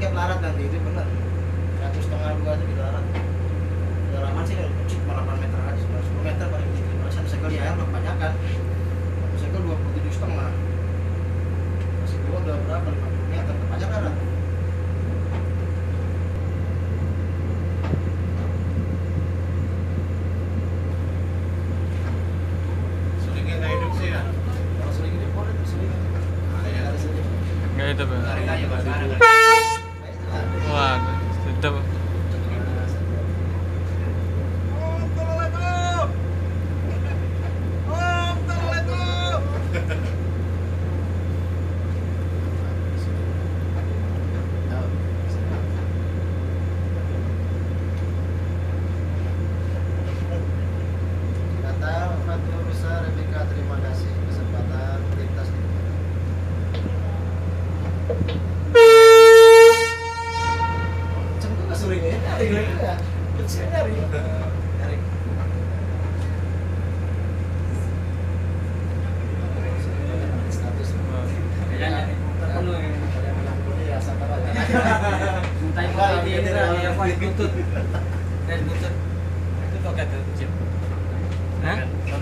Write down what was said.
tiga larat nanti itu benar satu setengah dua itu dilarang kedalaman sih kalau kecil delapan meter aja sembilan sepuluh meter paling kecil kalau satu segel yang air banyak kan, satu segel dua puluh tujuh setengah. Masih dua udah berapa? lima puluh meter kebanyakan lah Nggak itu, Bang. Ya? Besar Rebecca terima kasih kesempatan melintas Cengkuk ke suring ya, nyari lagi ya. Kecil nyari. Nyari. Minta yang foto di yang paling butut. Dan butut. Itu tuh, Cip. Hah? Yang